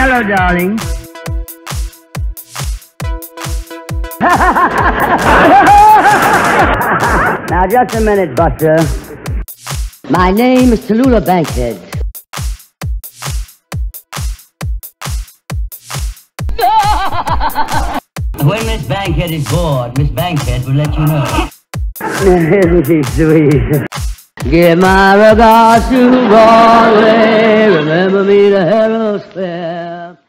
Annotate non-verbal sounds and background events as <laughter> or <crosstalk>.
Hello, darling. <laughs> now, just a minute, Buster. My name is Tallulah Bankhead. <laughs> When Miss Bankhead is bored, Miss Bankhead will let you know. Isn't <laughs> she sweet? Give my regards to Broadway. Remember me to Herald yourself